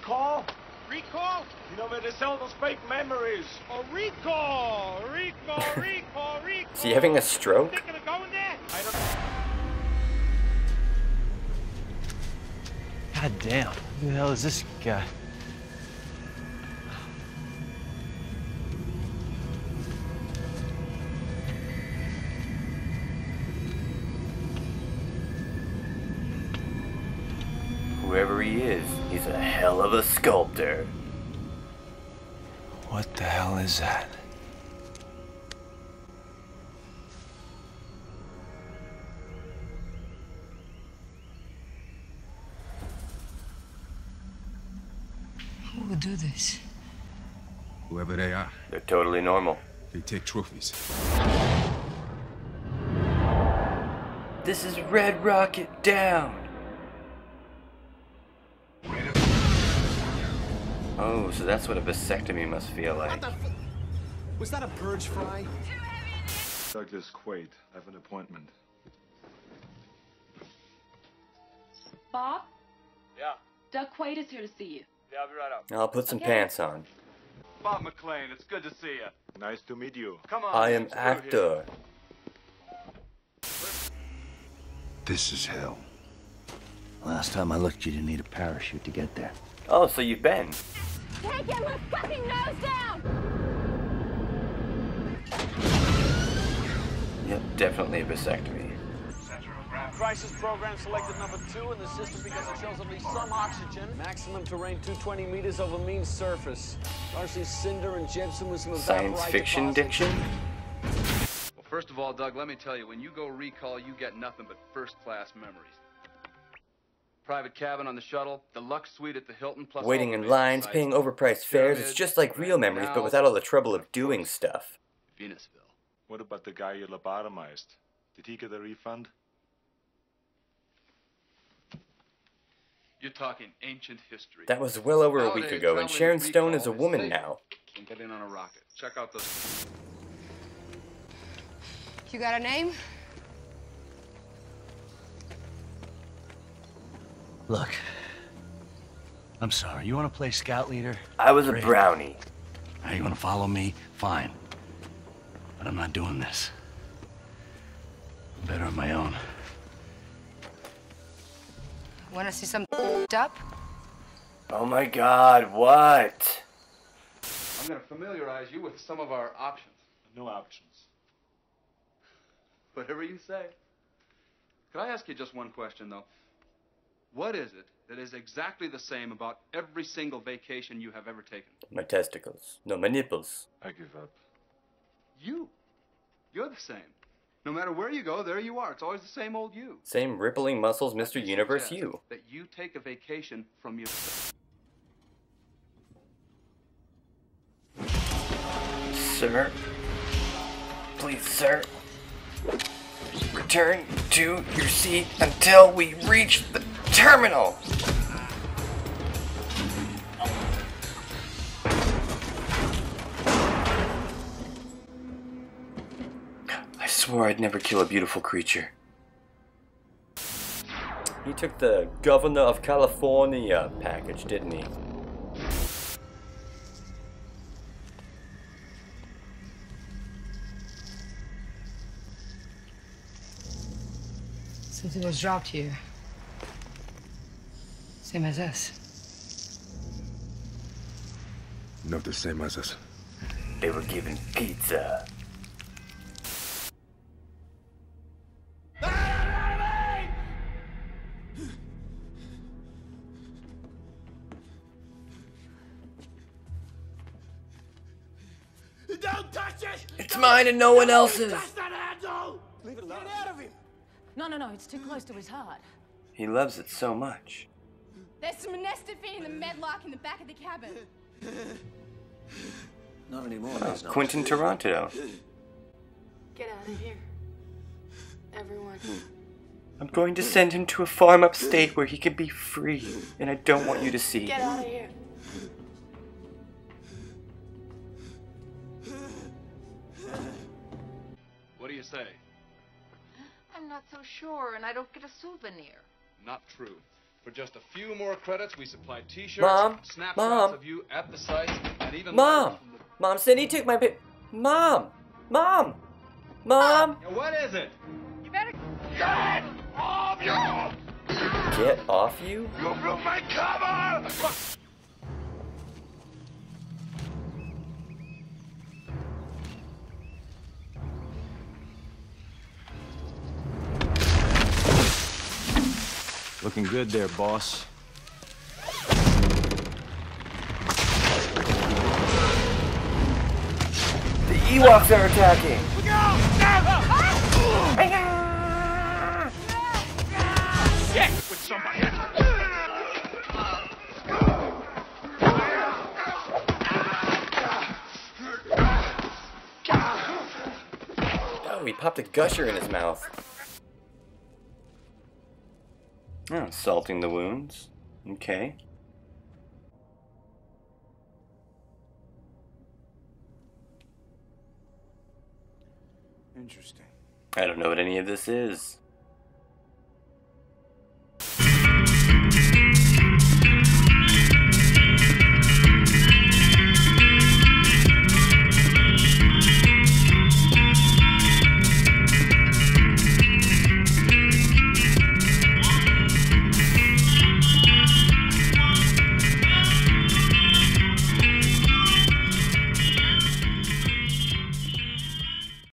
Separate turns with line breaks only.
recall?
Recall?
You know where they sell those fake memories.
Oh, recall! Recall, recall, recall!
Is he having a stroke?
God damn. Who the hell is this guy?
Whoever he is, he's a hell of a sculptor.
What the hell is that?
Do this?
Whoever they are,
They're totally normal.
they take trophies.
This is Red Rocket down. Oh, so that's what a vasectomy must feel like.
Was that a purge fry?
Douglas Quaid. I have an appointment.
Bob,
Yeah.
Doug Quaid is here to see you.
Yeah, I'll be right up.
I'll put some
Okay.
pants on.
Bob McClane, it's good to see you.
Nice to meet you.
Come on.
I am
it's through here.
actor.
This is hell.
Last time I looked, you didn't need a parachute to get there.
Oh, so you've been.
Can't get my fucking nose down!
Yep, definitely a vasectomy.
Crisis program selected number two in the system because it shows at least some oxygen. Maximum terrain 220 meters over mean surface. Largely cinder and gypsum with some
Science fiction
deposits.
diction?
Well, first of all, Doug, let me tell you, when you go recall, you get nothing but first-class memories. Private cabin on the shuttle, deluxe suite at the Hilton, plus
Waiting in lines,
sites.
paying overpriced fares. It's just like real memories, but without all the trouble of doing stuff.
Venusville.
What about the guy you lobotomized? Did he get a refund?
You're talking ancient history.
That was well over a week ago, and Sharon Stone is a woman now.
And get in on a rocket. Check out those.
You got a name?
Look. I'm sorry. You want to play scout leader?
I was a brownie.
Now you want to follow me? Fine. But I'm not doing this. I'm better on my own.
Want to see something up?
Oh my god, what?
I'm going to familiarize you with some of our options.
No options.
Whatever you say. Could I ask you just one question, though? What is it that is exactly the same about every single vacation you have ever taken?
My testicles. No, my nipples.
I give up.
You. You're the same. No matter where you go, there you are. It's always the same old you.
Same rippling muscles, Mr. Universe you.
That you take a vacation from your.
Sir? Please, sir. Return to your seat until we reach the terminal. Swore I'd never kill a beautiful creature. He took the Governor of California package, didn't he?
Since it was dropped here. Same as us.
Not the same as us.
They were given pizza.
Don't touch it!
It's mine and no one else's.
That's that handle! Leave it alone. Get out of him!
No, no, no, it's too close to his heart.
He loves it so much.
There's some anesthapine in the medlock in the back of the cabin.
Not anymore.
Oh, Quentin Toronto.
Get out of here. Everyone.
I'm going to send him to a farm upstate where he can be free, and I don't want you to see.
Get out of here.
Say?
I'm not so sure, and I don't get a souvenir.
Not true. For just a few more credits, we supply T-shirts,
Mom?
snapshots
Mom?
of you at the site, and even
Mom!
letters from
Mom, Cindy took my bit. Mom! Mom! Mom!
Yeah, What is it?
You better.
Get off you?
You broke my cover!
Looking good there, boss.
The Ewoks are attacking!
Shit! With somebody.
Oh, he popped a gusher in his mouth. Oh, salting the wounds. Okay.
Interesting.
I don't know what any of this is.